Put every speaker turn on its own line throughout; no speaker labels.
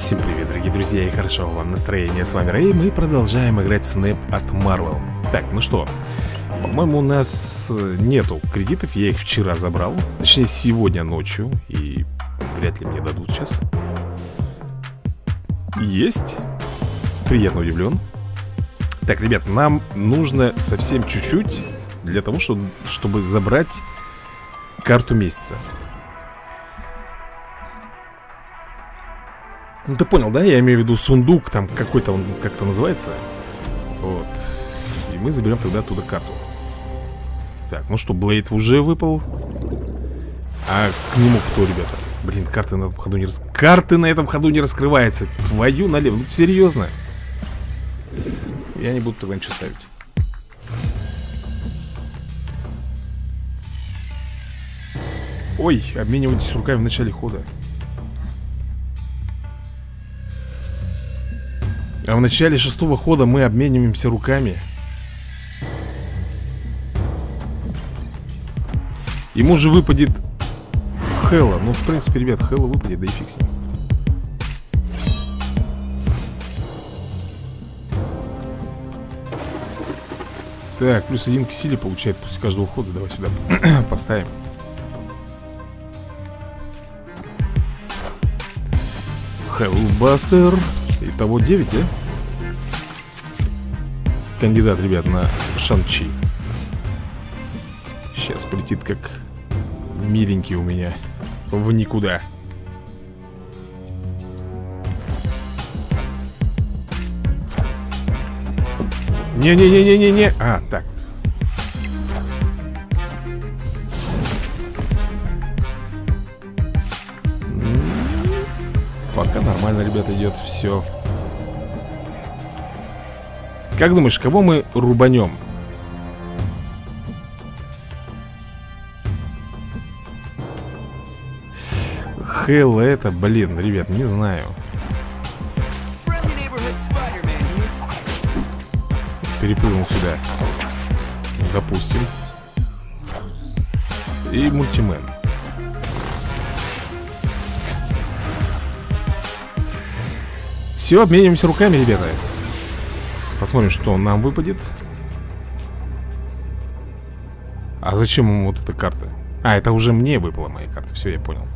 Всем привет, дорогие друзья, и хорошо вам настроение. С вами Рэй, мы продолжаем играть Снэп от Marvel. Так, ну что, по-моему, у нас э, нету кредитов, я их вчера забрал. Точнее, сегодня ночью, и вряд ли мне дадут сейчас. Есть. Приятно удивлен. Так, ребят, нам нужно совсем чуть-чуть для того, чтобы, чтобы забрать карту месяца. Ну ты понял, да? Я имею в виду сундук, там какой-то он как-то называется. Вот. И мы заберем тогда оттуда карту. Так, ну что, Блейд уже выпал. А к нему кто, ребята? Блин, карты на этом ходу не рас... Карты на этом ходу не раскрываются. Твою налево. Ну серьезно? Я не буду тогда ничего ставить. Ой, обменивайтесь руками в начале хода. А в начале шестого хода мы обмениваемся руками. Ему же выпадет Хэлла. Ну, в принципе, ребят, Хэлла выпадет, да и фиг. Так, плюс один к силе получает после каждого хода. Давай сюда поставим. Хеллбастер. Итого 9, да? Кандидат, ребят, на Шанчи. Сейчас полетит как миленький у меня в никуда. Не-не-не-не-не-не. А, так. Пока нормально, ребята, идет все. Как думаешь, кого мы рубанем? Хелл это, блин, ребят, не знаю. Перепрыгнул сюда. Допустим. И мультимен. Все, обмениваемся руками, ребята. Посмотрим, что нам выпадет. А зачем ему вот эта карта? А, это уже мне выпала моя карта. Все, я понял.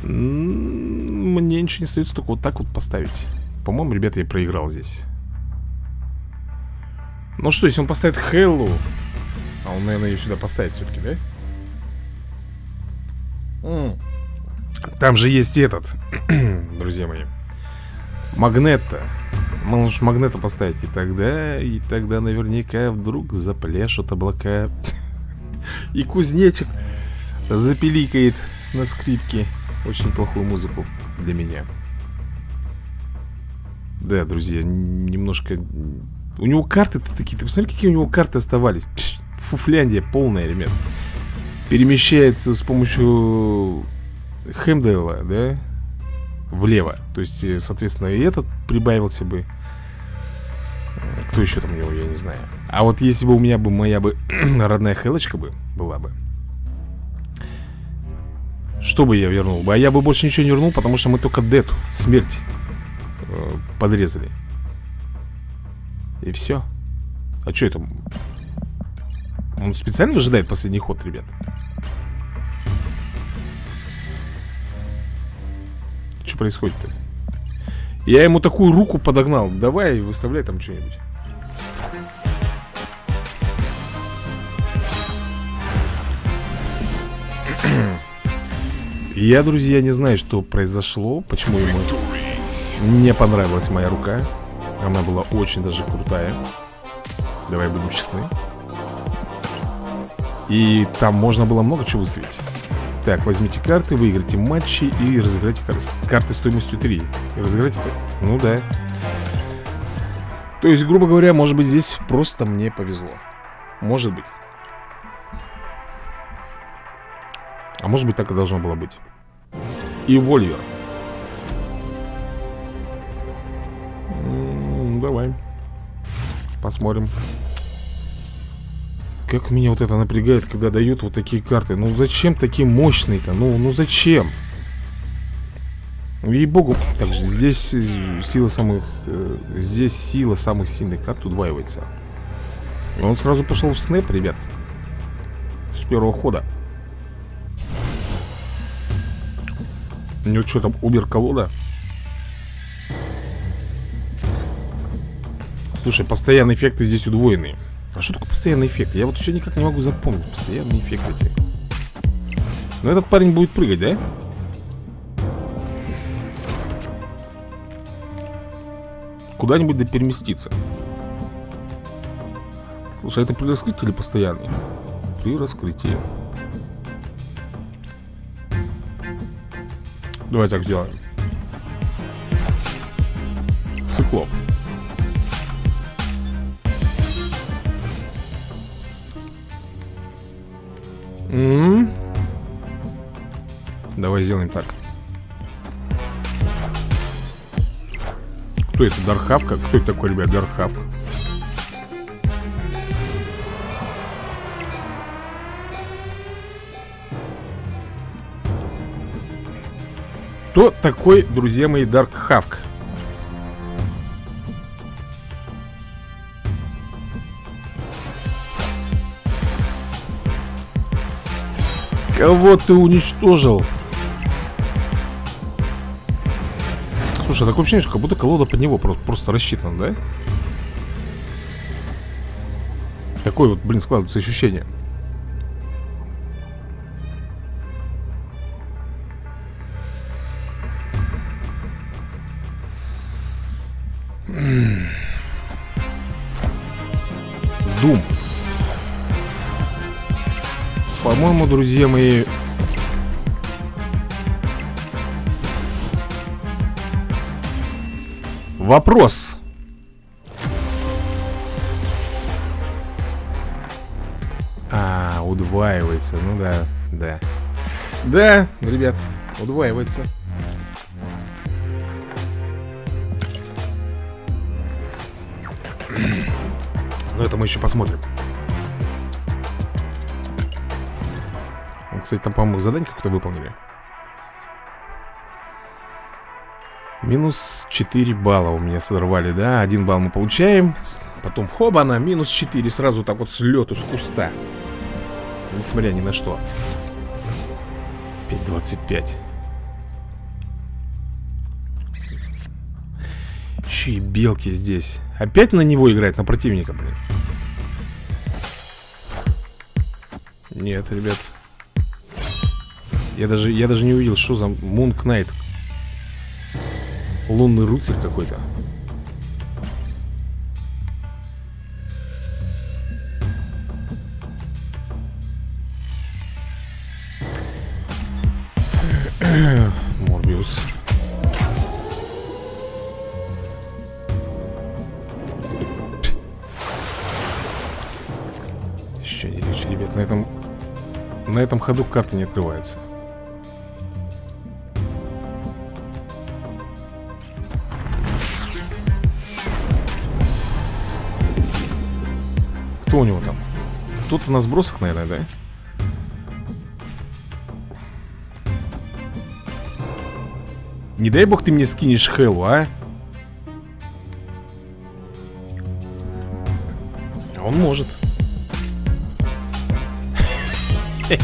Мне ничего не остается, только вот так вот поставить. По-моему, ребята, я проиграл здесь. Ну что, если он поставит Хеллу... А он, наверное, ее сюда поставит все-таки, да? М там же есть этот, друзья мои. Магнета. Можешь магнета поставить. И тогда, и тогда наверняка вдруг запляшут облака. И кузнечик запиликает на скрипке очень плохую музыку для меня. Да, друзья, немножко... У него карты-то такие... Ты посмотри, какие у него карты оставались. Фуфляндия полная, ребят. Перемещает с помощью Хэмдейла, да, влево. То есть, э, соответственно, и этот прибавился бы. Кто еще там у него, я не знаю. А вот если бы у меня бы моя бы родная Хелочка бы была бы. Что бы я вернул бы? А я бы больше ничего не вернул, потому что мы только Дету, смерть, э, подрезали. И все. А что это? Он специально ожидает последний ход, ребят? Что происходит-то? Я ему такую руку подогнал. Давай, выставляй там что-нибудь. Я, друзья, не знаю, что произошло, почему ему не понравилась моя рука. Она была очень даже крутая. Давай будем честны. И там можно было много чего выставить. Так, возьмите карты, выиграйте матчи и разыграйте кар карты стоимостью 3. И разыграйте... Ну да. То есть, грубо говоря, может быть здесь просто мне повезло. Может быть. А может быть так и должно было быть. И Вольвер. Давай. Посмотрим. Как меня вот это напрягает, когда дают вот такие карты. Ну зачем такие мощные-то? Ну, ну зачем? Ей-богу. Так, здесь э, сила самых... Э, здесь сила самых сильных карт удваивается. Он сразу пошел в снэп, ребят. С первого хода. Ну что там, убер-колода? Слушай, постоянные эффекты здесь удвоенные. А что такое постоянный эффект? Я вот все никак не могу запомнить постоянный эффект эти. Но этот парень будет прыгать, да? Куда-нибудь да переместиться. Слушай, это при раскрытии или постоянный? При раскрытии. Давай так сделаем. М -м. Давай сделаем так. Кто это? Дархавка? Кто это такой, ребят? Дархавка. Кто такой, друзья мои, Дарк Хавк? Кого ты уничтожил? Слушай, такое ощущение, что как будто колода под него просто, просто рассчитана, да? Такое вот, блин, складывается ощущение. Дум. По-моему, друзья мои... Вопрос. А, удваивается. Ну да, да. Да, ребят, удваивается. Но это мы еще посмотрим. Кстати, там, по-моему, задание как-то выполнили. Минус 4 балла у меня сорвали, да? Один балл мы получаем. Потом хобана, минус 4 сразу так вот с лету, с куста. Несмотря ни на что. 5.25. Еще и белки здесь. Опять на него играть, на противника, блин. Нет, ребят. Я даже, я даже не увидел, что за Moon Knight. Лунный рыцарь какой-то. Морбиус. Еще не легче, ребят. На этом, на этом ходу карты не открываются. Кто у него там? Тут на сбросах, наверное, да? Не дай бог ты мне скинешь Хеллу, а? Он может.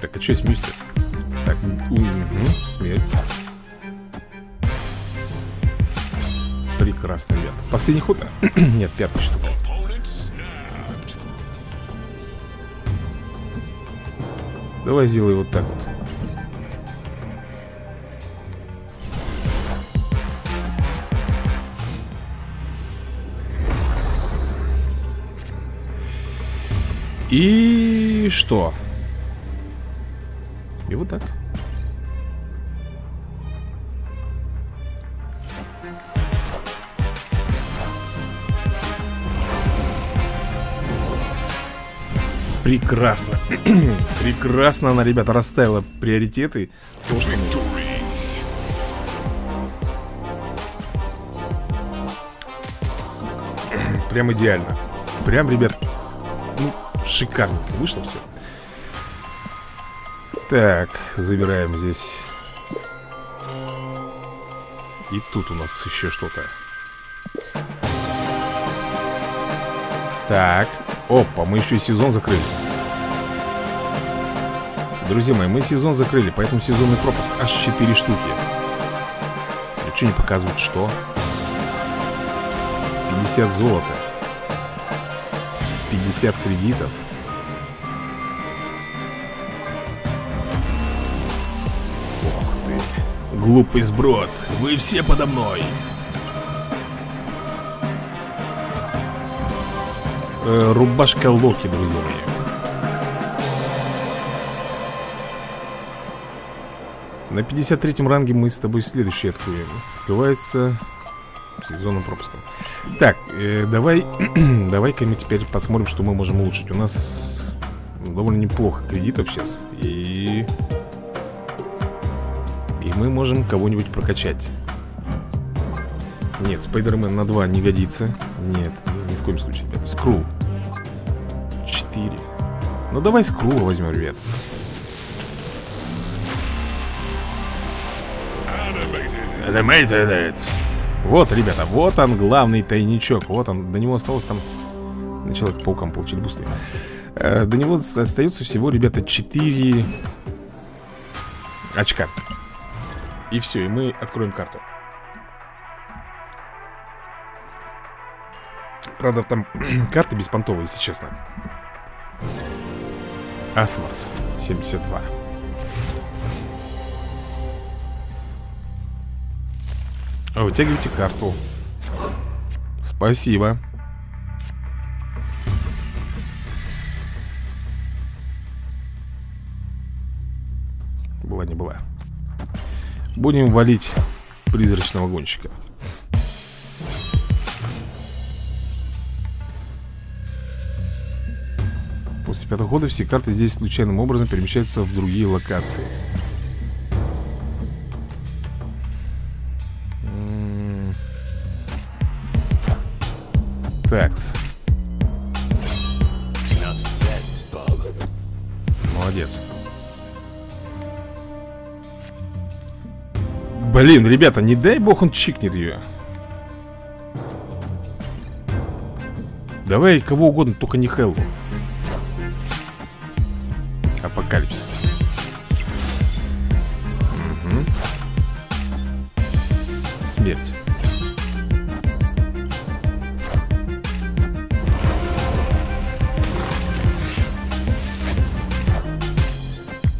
Так, а что есть мистер? Прекрасно, ребят. Последний ход? Нет, пятый штука. Давай сделай вот так вот. И что? И вот так. Прекрасно. Прекрасно она, ребята, расставила приоритеты. То, что... прям идеально. Прям, ребят, ну, шикарненько вышло все Так, забираем здесь. И тут у нас еще что-то. Так, опа, мы еще и сезон закрыли Друзья мои, мы сезон закрыли, поэтому сезонный пропуск аж 4 штуки. И что не показывают, что? 50 золота. 50 кредитов. Ох ты. Глупый сброд, вы все подо мной. Э, рубашка Локи, друзья мои. На 53-м ранге мы с тобой следующий откроем. Открывается сезонным пропуском Так, э, давай Давай-ка мы теперь посмотрим, что мы можем улучшить. У нас довольно неплохо кредитов сейчас. И... И мы можем кого-нибудь прокачать. Нет, Спайдермен на 2 не годится. Нет, ни в коем случае, Скрул 4 Ну давай Скрула возьмем, ребят Animated. Вот, ребята, вот он, главный тайничок. Вот он, до него осталось там... На Человек-паукам получили бусты. Э, до него остается всего, ребята, 4 очка. И все, и мы откроем карту. Правда, там карты беспонтовые, если честно. Асмарс 72. Вытягивайте карту Спасибо Была не была Будем валить призрачного гонщика После пятого хода все карты здесь случайным образом перемещаются в другие локации Такс. Молодец. Блин, ребята, не дай бог он чикнет ее. Давай кого угодно, только не Хеллу. Апокалипсис. Угу. Смерть.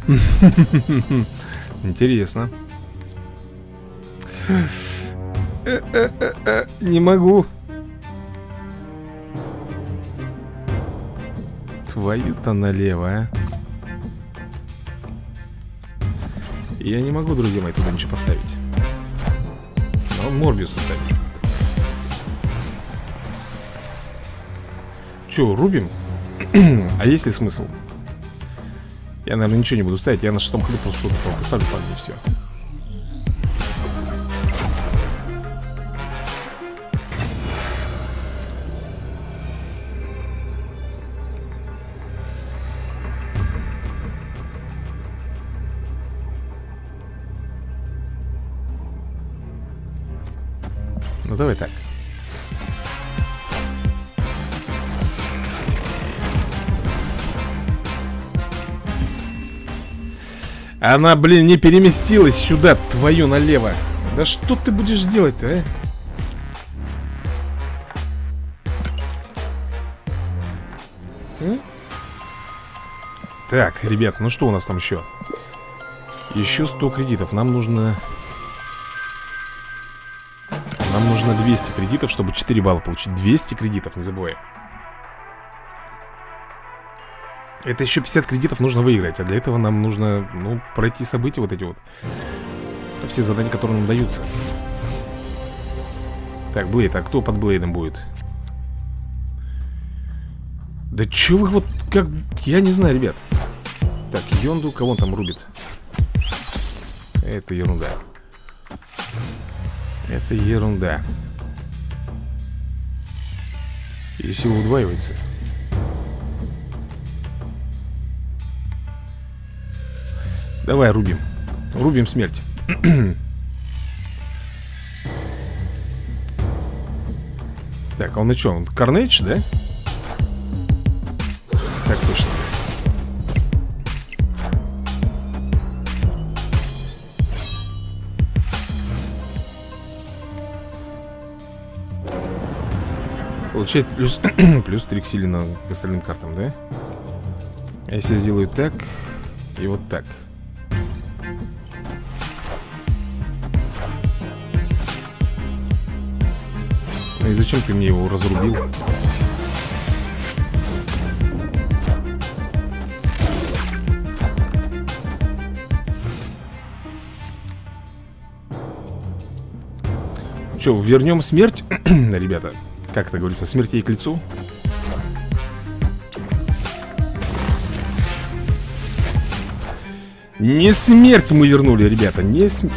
Интересно. Не могу. Твою-то налево, а. Я не могу, друзья мои, туда ничего поставить. Но он Морбиус оставит. Че, рубим? а есть ли смысл? Я, наверное, ничего не буду ставить Я на шестом ходу просто вот поставлю парни и все давай так Она, блин, не переместилась сюда, твою налево Да что ты будешь делать-то, а? Так, ребят, ну что у нас там еще? Еще 100 кредитов Нам нужно... Нам нужно 200 кредитов, чтобы 4 балла получить. 200 кредитов, не забываем Это еще 50 кредитов нужно выиграть А для этого нам нужно, ну, пройти события вот эти вот. Все задания, которые нам даются. Так, Блейд, а кто под Блейдом будет? Да че вы вот как... Я не знаю, ребят. Так, Йонду, кого он там рубит? Это ерунда Это ерунда Ее сила удваивается. Давай рубим. Рубим смерть. так, а он и что? Он Карнейдж, да? Так точно. Получает плюс, плюс 3 к силе на, к остальным картам, да? А если сделаю так и вот так Ну и зачем ты мне его разрубил? Че, вернем смерть, ребята? Как это говорится, смерть ей к лицу? Не смерть мы вернули, ребята, не смерть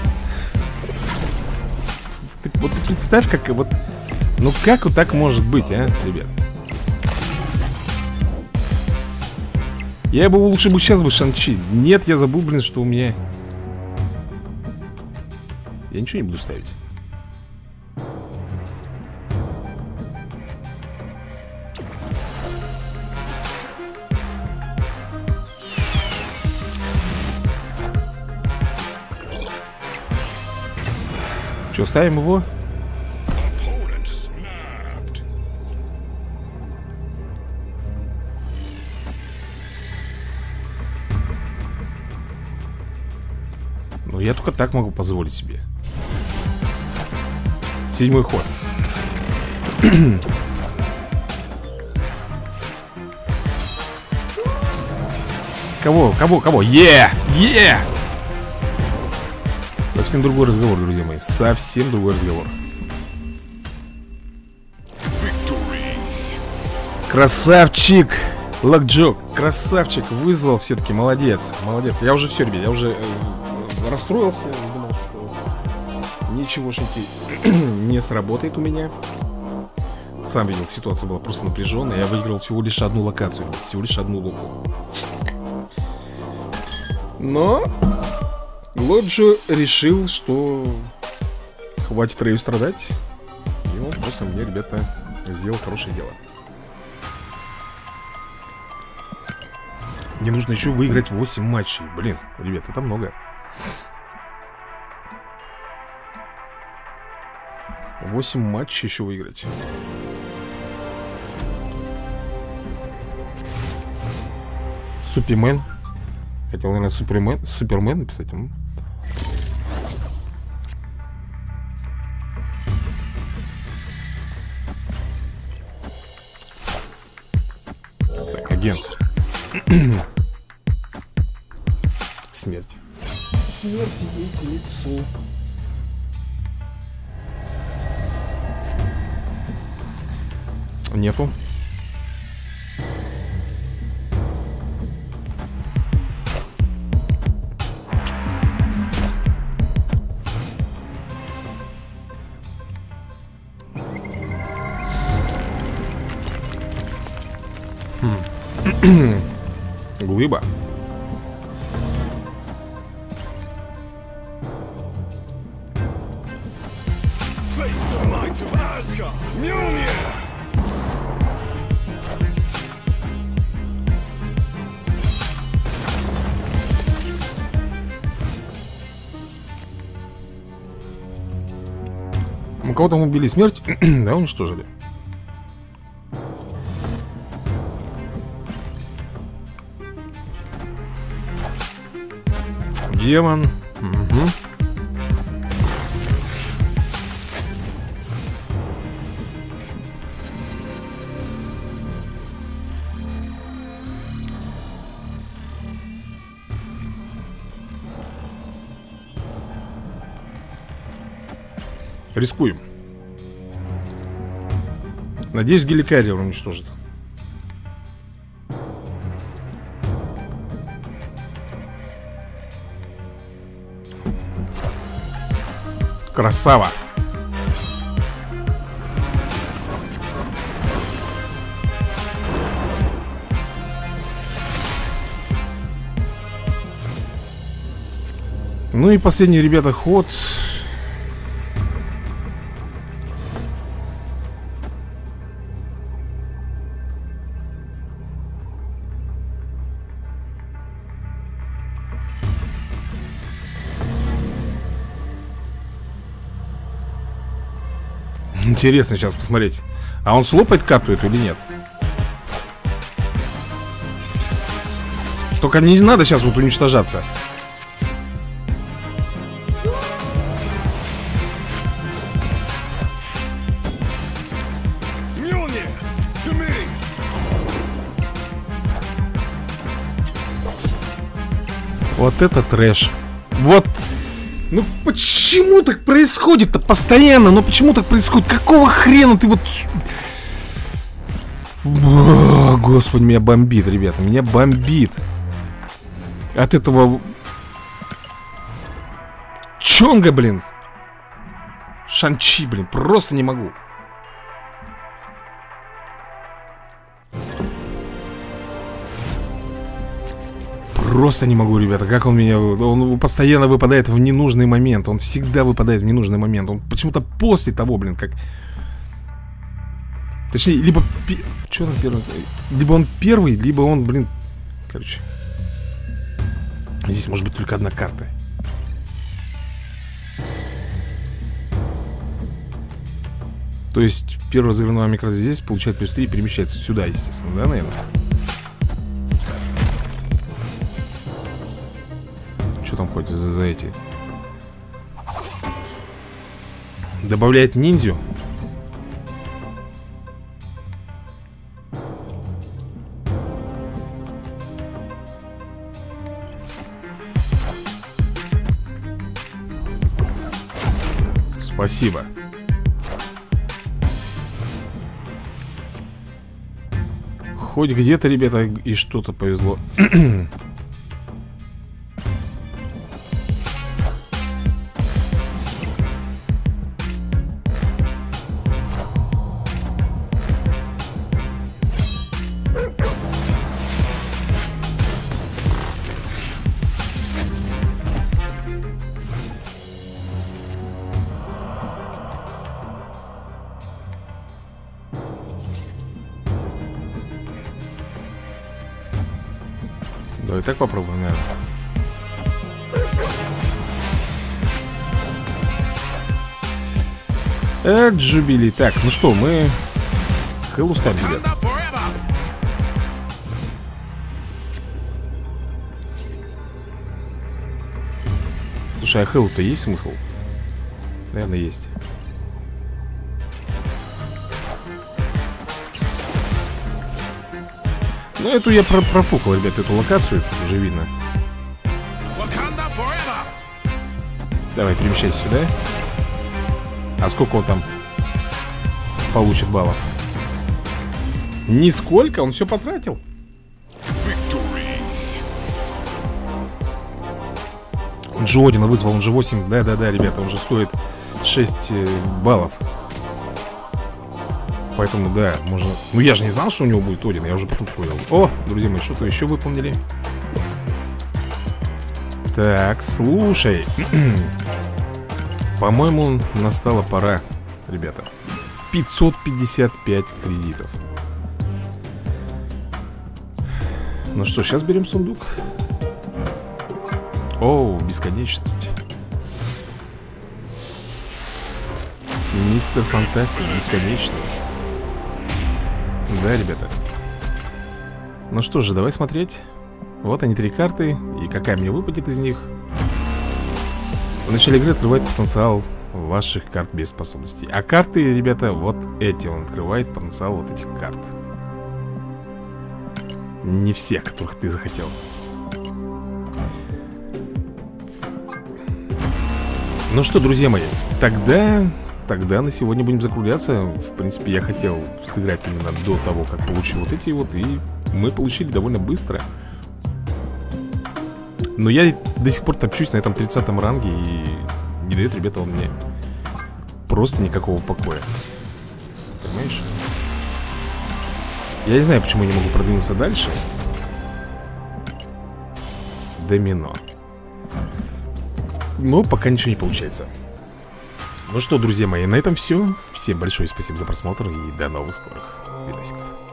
Вот ты представь, как вот Ну как вот так может быть, а, ребят? Я бы лучше бы сейчас бы Шанчи. Нет, я забыл, блин, что у меня. Я ничего не буду ставить Что, ставим его? Ну, я только так могу позволить себе Седьмой ход Кого? Кого? Кого? Е! Е! Совсем другой разговор, друзья мои. Совсем другой разговор. Красавчик Лакджок, красавчик Вызвал все-таки, молодец. Молодец, я уже все, ребят, я уже э, Расстроился, думал, что Ничегошеньки не сработает у меня. Сам видел, ситуация была просто напряженная Я выиграл всего лишь одну локацию, Всего лишь одну луку. Но Лоджо решил, что хватит Рэю страдать. И он просто мне, ребята, сделал хорошее дело. Мне нужно еще выиграть 8 матчей. Блин, ребят, это много. 8 матчей еще выиграть. Супермен. Хотел, наверное, Супермен, Супермен написать. Агент. Смерть. Смерть ей к лицу. Нету. Мы кого-то убили смерть, да, уничтожили. демон. Рискуем. Надеюсь, геликария уничтожит. Красава. Ну и последний, ребята, ход. Интересно сейчас посмотреть А он слопает карту эту или нет? Только не надо сейчас вот уничтожаться. Вот это трэш. Вот ну почему так происходит-то постоянно? Ну почему так происходит? Какого хрена ты вот... Господи, меня бомбит, ребята, меня бомбит. От этого... Чонга, блин. Шанчи, блин, просто не могу. Просто не могу, ребята, как он меня... Он постоянно выпадает в ненужный момент Он всегда выпадает в ненужный момент Он почему-то после того, блин, как... Точнее, либо... Что там первый? Либо он первый, либо он, блин... Короче... Здесь может быть только одна карта То есть первый разыгранный микро здесь получает плюс 3 и перемещается сюда, естественно, да, наверное? Там хоть за, за эти? Добавляет ниндзю. Спасибо. Хоть где-то, ребята, и что-то повезло. Э, Джубили. Так, ну что, мы Хеллу ставим, ребят. Слушай, а Хеллу-то есть смысл? Наверное, есть. Ну, эту я про профукал, ребят, эту локацию, уже видно. Давай, перемещайся сюда. А сколько он там получит баллов? Нисколько, он все потратил. Он же Одина вызвал, он же 8, да-да-да, ребята, он же стоит 6 э, баллов. Поэтому, да, можно... Ну, я же не знал, что у него будет Один, я уже потом понял. О, друзья мои, что-то еще выполнили. Так, слушай. По-моему, настала пора, ребята. 555 кредитов. Ну что, сейчас берем сундук. О, бесконечность. Мистер Фантастик бесконечный. Да, ребята Ну что же, давай смотреть Вот они три карты И какая мне выпадет из них В начале игры открывает потенциал ваших карт без способностей. А карты, ребята, вот эти Он открывает потенциал вот этих карт. Не всех, которых ты захотел. Ну что, друзья мои, тогда тогда на сегодня будем закругляться. В принципе, я хотел сыграть именно до того, как получил вот эти вот И мы получили довольно быстро Но я до сих пор топчусь на этом 30 ранге И не дает, ребята, он мне просто никакого покоя. Понимаешь? Я не знаю, почему я не могу продвинуться дальше. Домино. Но пока ничего не получается. Ну что, друзья мои, на этом все Всем большое спасибо за просмотр И до новых скорых видосиков